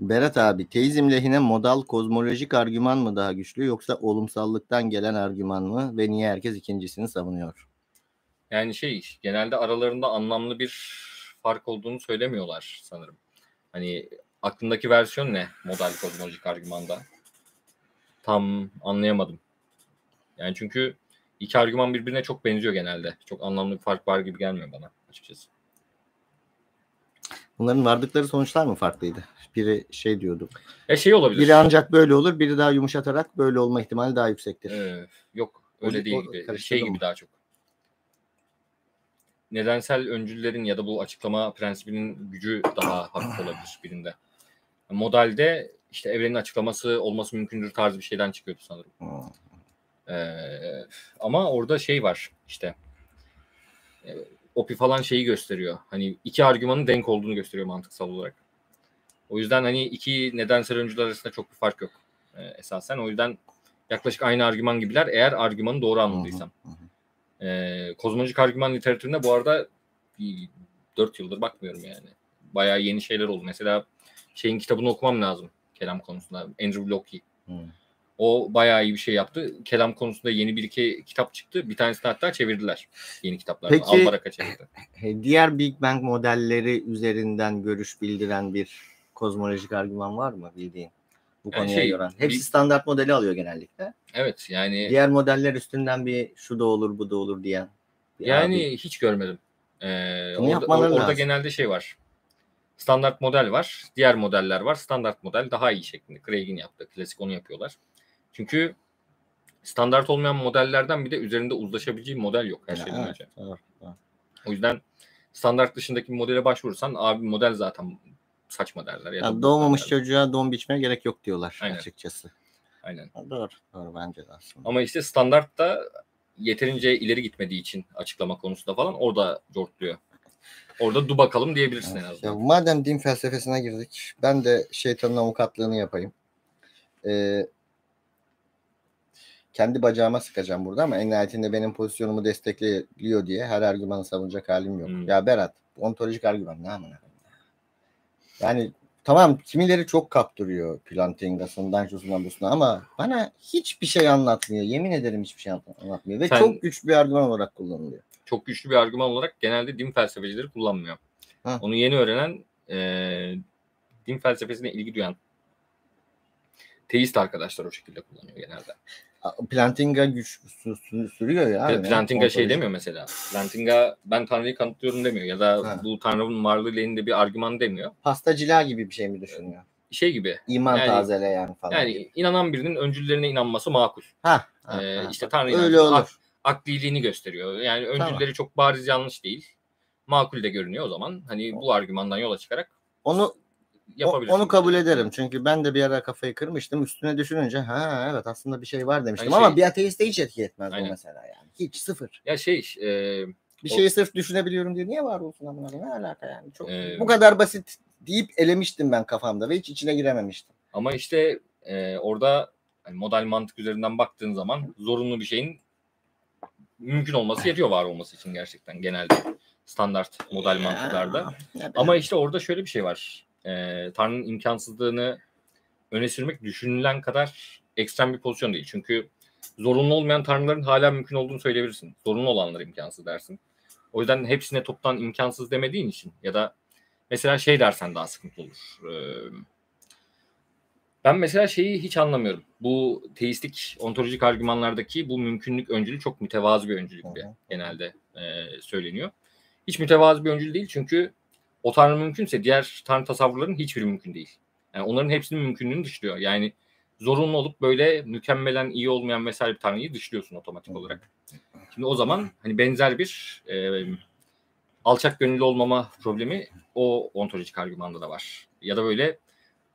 Berat abi teizm lehine modal kozmolojik argüman mı daha güçlü yoksa olumsallıktan gelen argüman mı ve niye herkes ikincisini savunuyor? Yani şey genelde aralarında anlamlı bir fark olduğunu söylemiyorlar sanırım. Hani aklındaki versiyon ne modal kozmolojik argümanda? Tam anlayamadım. Yani çünkü iki argüman birbirine çok benziyor genelde. Çok anlamlı bir fark var gibi gelmiyor bana açıkçası. Bunların vardıkları sonuçlar mı farklıydı? Biri şey diyordu. Ya şey olabilir. Biri ancak böyle olur, biri daha yumuşatarak böyle olma ihtimali daha yüksektir. Ee, yok öyle O- değil o- gibi. karıştırdım Şey gibi mı? daha çok. Nedensel öncüllerin ya da bu açıklama prensibinin gücü daha hafif olabilir birinde. Modalde işte evrenin açıklaması olması mümkündür tarzı bir şeyden çıkıyordu sanırım. Hmm. Ee, ama orada şey var işte e, OPI falan şeyi gösteriyor. Hani iki argümanın denk olduğunu gösteriyor mantıksal olarak. O yüzden hani iki nedensel öncüler arasında çok bir fark yok e, esasen. O yüzden yaklaşık aynı argüman gibiler eğer argümanı doğru anladıysam. Hı hı, E, kozmolojik argüman literatüründe bu arada 4 yıldır bakmıyorum yani. Bayağı yeni şeyler oldu. Mesela şeyin kitabını okumam lazım kelam konusunda. Andrew Locke. hı. O bayağı iyi bir şey yaptı. Kelam konusunda yeni bir iki kitap çıktı. Bir tanesini hatta çevirdiler. Yeni kitaplar. Peki- Albaraka çevirdi. Diğer Big Bang modelleri üzerinden görüş bildiren bir kozmolojik argüman var mı bildiğin? Bu Yani konuya şey, göre. Hepsi bir- standart modeli alıyor genellikle. Evet yani Diğer modeller üstünden bir şu da olur bu da olur diyen. yani abi. hiç görmedim. Ee, Bunu orada, orada lazım. genelde şey var. Standart model var. Diğer modeller var. Standart model daha iyi şeklinde. Craig'in yaptığı. Klasik onu yapıyorlar. Çünkü standart olmayan modellerden bir de üzerinde uzlaşabileceği model yok her şeyden evet, önce. evet, evet. O yüzden standart dışındaki modele başvurursan abi model zaten saçma derler. Ya Yani doğmamış derler. çocuğa don biçmeye gerek yok diyorlar Aynen. açıkçası. Aynen. Doğru. Doğru bence de aslında. Ama işte standart da yeterince ileri gitmediği için açıklama konusunda falan orada cortluyor. Orada du bakalım diyebilirsin en Ya azından. madem din felsefesine girdik, ben de şeytanın avukatlığını yapayım. Ee, kendi bacağıma sıkacağım burada ama en nihayetinde benim pozisyonumu destekliyor diye her argümanı savunacak halim yok. Hmm. Ya Berat, ontolojik argüman ne amına? Yani tamam kimileri çok kaptırıyor Plantingas'ından şusundan busundan ama bana hiçbir şey anlatmıyor. Yemin ederim hiçbir şey anlatmıyor. Ve Sen- çok güçlü bir argüman olarak kullanılıyor. Çok güçlü bir argüman olarak genelde din felsefecileri kullanmıyor. Ha. Onu yeni öğrenen eee, din felsefesine ilgi duyan teist arkadaşlar o şekilde kullanıyor genelde. Plantinga güç sü- sü- sürüyor ya. Ve Plantinga şey Ontolojik- demiyor mesela. Plantinga ben Tanrı'yı kanıtlıyorum demiyor ya da Ha. bu Tanrı'nın varlığı elinde bir argüman demiyor. pastacılığa gibi bir şey mi düşünüyor? Şey gibi İman Yani- tazeleyen falan. yani inanan birinin öncüllerine inanması makul. ha, ha, Ee, ha. işte Tanrı öyle olur. ak- akliliğini gösteriyor. Yani öncülleri Tamam. çok bariz yanlış değil. Makul de görünüyor o zaman. Hani bu argümandan yola çıkarak Onu o- yapabilirsin. onu kabul ederim. Çünkü ben de bir ara kafayı kırmıştım. Üstüne düşününce ha evet aslında bir şey var demiştim. Ama şey- bir ateiste hiç etki etmez Aynen. bu mesela yani. Hiç sıfır. Ya şey e, Bir O- şeyi sırf düşünebiliyorum diye niye var olsun amına? Ne alaka yani? Çok Ee, bu kadar basit deyip elemiştim ben kafamda ve hiç içine girememiştim. ama işte e, orada hani model mantık üzerinden baktığın zaman zorunlu bir şeyin mümkün olması yetiyor var olması için gerçekten genelde standart model mantıklarda. Ya, Ama işte orada şöyle bir şey var. Ee, Tanrı'nın imkansızlığını öne sürmek düşünülen kadar ekstrem bir pozisyon değil. Çünkü zorunlu olmayan tanrıların hala mümkün olduğunu söyleyebilirsin. Zorunlu olanlar imkansız dersin. O yüzden hepsine toptan imkansız demediğin için ya da mesela şey dersen daha sıkıntı olur. Ee, ben mesela şeyi hiç anlamıyorum. Bu teistik ontolojik argümanlardaki bu mümkünlük öncülü çok mütevazı bir öncülük bir genelde e, söyleniyor. Hiç mütevazı bir öncül değil çünkü o tanrı mümkünse diğer tanrı tasavvurların hiçbiri mümkün değil. Yani onların hepsinin mümkünlüğünü dışlıyor. Yani zorunlu olup böyle mükemmelen iyi olmayan vesaire bir tanrıyı dışlıyorsun otomatik olarak. Şimdi o zaman hani benzer bir e, alçak gönüllü olmama problemi o ontolojik argümanda da var. Ya da böyle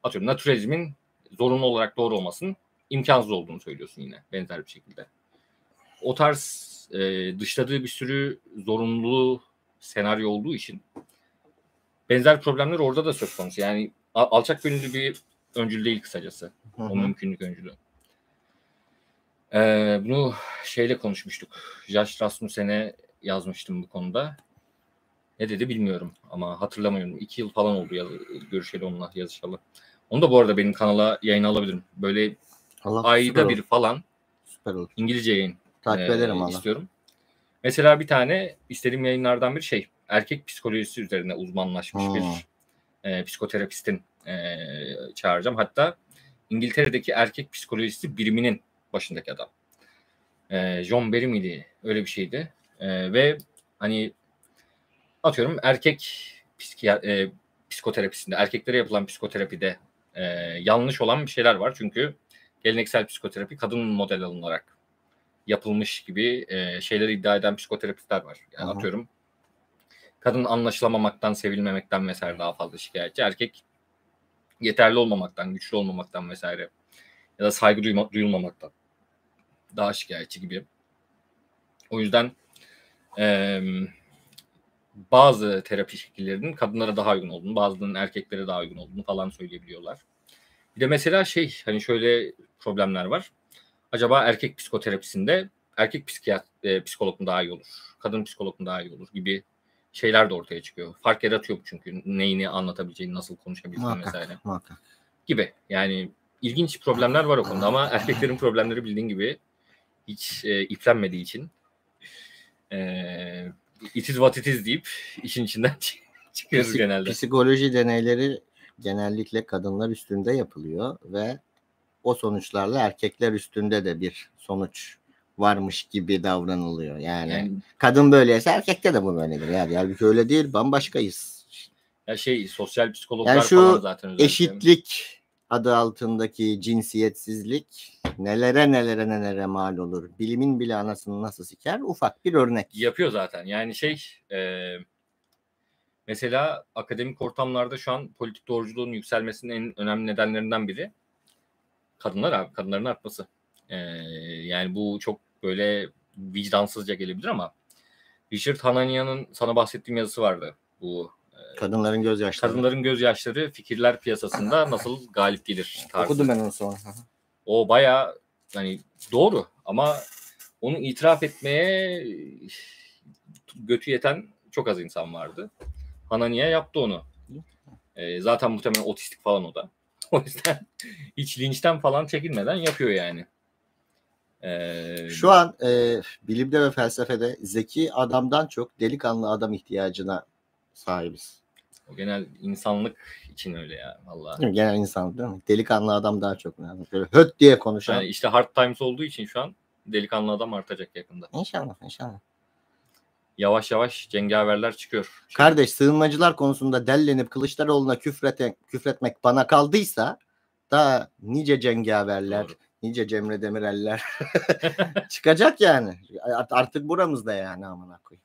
atıyorum naturalizmin zorunlu olarak doğru olmasının imkansız olduğunu söylüyorsun yine benzer bir şekilde. O tarz e, dışladığı bir sürü zorunlu senaryo olduğu için benzer problemler orada da söz konusu. Yani alçak gönüllü bir öncül değil kısacası. Hı hı. O mümkünlük öncülü. Ee, bunu şeyle konuşmuştuk. Josh Rasmussen'e yazmıştım bu konuda. Ne dedi bilmiyorum ama hatırlamıyorum. İki yıl falan oldu yaz- görüşeli onunla yazışalı. Onu da bu arada benim kanala yayına alabilirim. Böyle Allah ayda olur. bir falan Süper olur. İngilizce yayın Takip e, ederim Allah. istiyorum. Mesela bir tane istediğim yayınlardan bir şey erkek psikolojisi üzerine uzmanlaşmış Hmm. bir e, psikoterapistin e, çağıracağım. Hatta İngiltere'deki erkek psikolojisi biriminin başındaki adam. E, John Berry miydi? Öyle bir şeydi. E, ve hani atıyorum erkek psikiya, e, psikoterapisinde, erkeklere yapılan psikoterapide e, yanlış olan bir şeyler var. Çünkü geleneksel psikoterapi kadın model alınarak yapılmış gibi e, şeyleri iddia eden psikoterapistler var. Yani hı. atıyorum kadın anlaşılamamaktan, sevilmemekten vesaire daha fazla şikayetçi. Erkek yeterli olmamaktan, güçlü olmamaktan vesaire ya da saygı duyma, duyulmamaktan daha şikayetçi gibi. O yüzden eee, bazı terapi şekillerinin kadınlara daha uygun olduğunu, bazılarının erkeklere daha uygun olduğunu falan söyleyebiliyorlar. Bir de mesela şey hani şöyle problemler var. Acaba erkek psikoterapisinde erkek psikiyat, e, psikolog mu daha iyi olur? Kadın psikolog mu daha iyi olur gibi şeyler de ortaya çıkıyor. Fark yaratıyor çünkü neyini anlatabileceğini, nasıl konuşabileceğini vesaire Muhakkak. gibi. Yani ilginç problemler var o konuda ama erkeklerin problemleri bildiğin gibi hiç e, iplenmediği için e, it is what it is deyip işin içinden çı- çıkıyoruz Psik- genelde. Psikoloji deneyleri genellikle kadınlar üstünde yapılıyor ve o sonuçlarla erkekler üstünde de bir sonuç varmış gibi davranılıyor. Yani, Yani kadın böyleyse erkekte de bu böyledir. Yani halbuki öyle değil bambaşkayız. ya şey sosyal psikologlar Yani şu falan zaten özellikle. Eşitlik adı altındaki cinsiyetsizlik nelere nelere nelere mal olur. Bilimin bile anasını nasıl siker ufak bir örnek. yapıyor zaten. Yani şey e, mesela akademik ortamlarda şu an politik doğruculuğun yükselmesinin en önemli nedenlerinden biri kadınlar abi kadınların artması. E, yani bu çok böyle vicdansızca gelebilir ama Richard Hanania'nın sana bahsettiğim yazısı vardı. Bu Kadınların gözyaşları. kadınların gözyaşları fikirler piyasasında nasıl galip gelir tarzı. Okudum ben onu sonra. O baya hani doğru ama onu itiraf etmeye götü yeten çok az insan vardı. Hananiye yaptı onu. Ee, zaten muhtemelen otistik falan o da. O yüzden hiç linçten falan çekinmeden yapıyor yani. Ee, Şu an e, bilimde ve felsefede zeki adamdan çok delikanlı adam ihtiyacına sahibiz. o genel insanlık için öyle ya vallahi. Değil mi? Genel insan değil mi? Delikanlı adam daha çok lazım. Böyle höt diye konuşan. Yani işte hard times olduğu için şu an delikanlı adam artacak yakında. İnşallah inşallah. Yavaş yavaş cengaverler çıkıyor. Kardeş sığınmacılar konusunda dellenip Kılıçdaroğlu'na küfreten, küfretmek bana kaldıysa daha nice cengaverler, Doğru. Nice Cemre Demireller çıkacak yani. Art- Artık buramızda yani amına koyayım.